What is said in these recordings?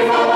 Amen.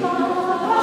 Senhor.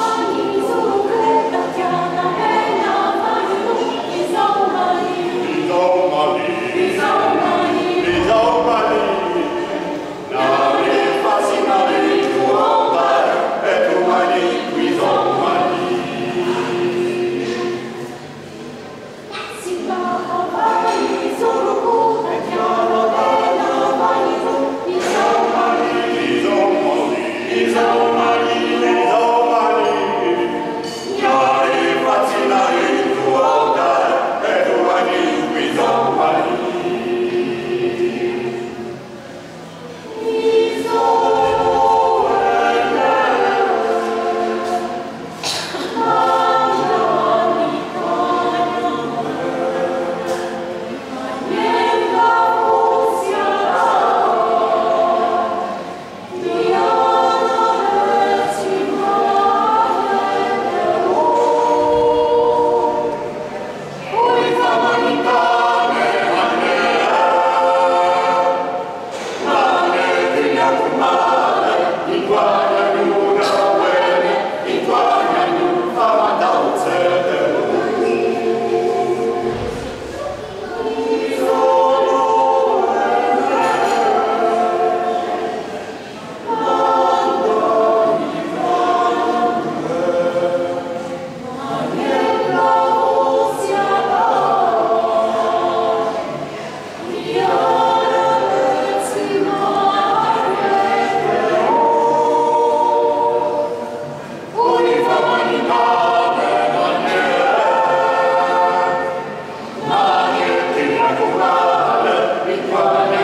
Father, we call